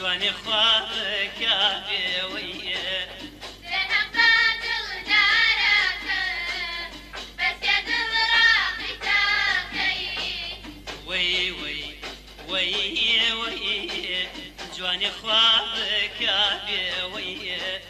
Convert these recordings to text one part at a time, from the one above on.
جواني أخبارك يا قوية. وي وي وي وي جواني خوابك يا بيويه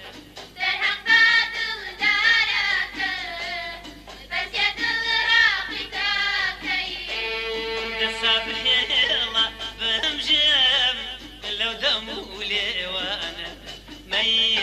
أن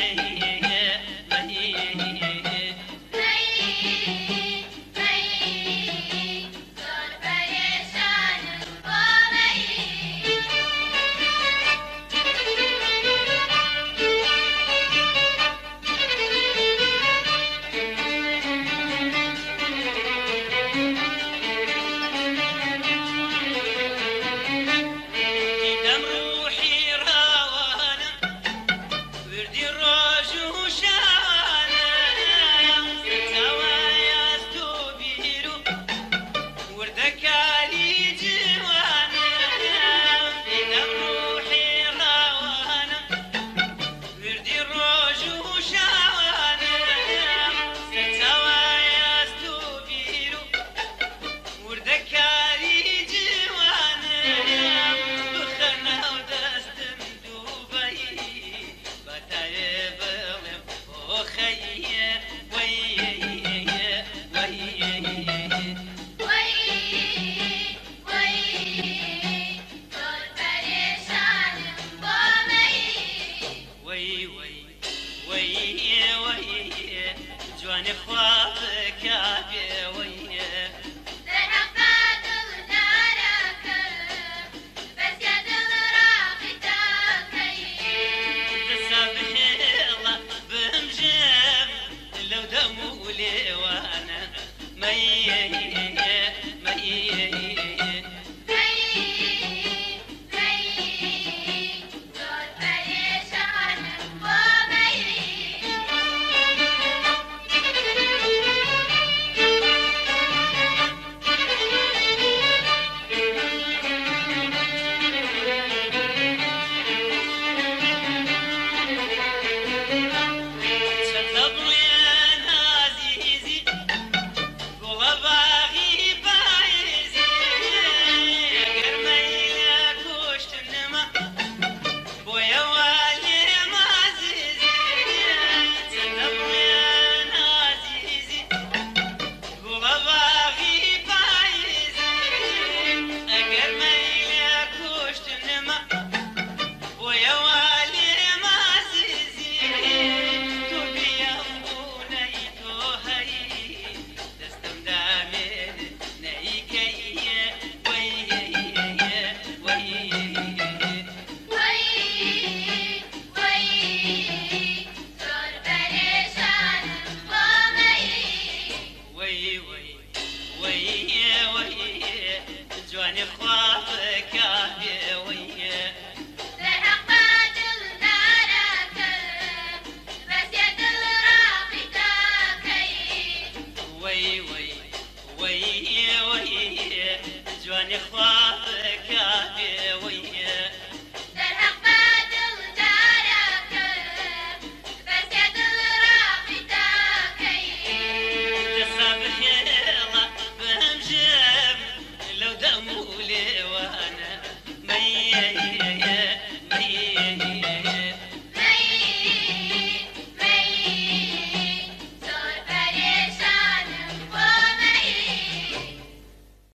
وەی وەی جوانی خوا بکە وي وي وي وي جواني خواطر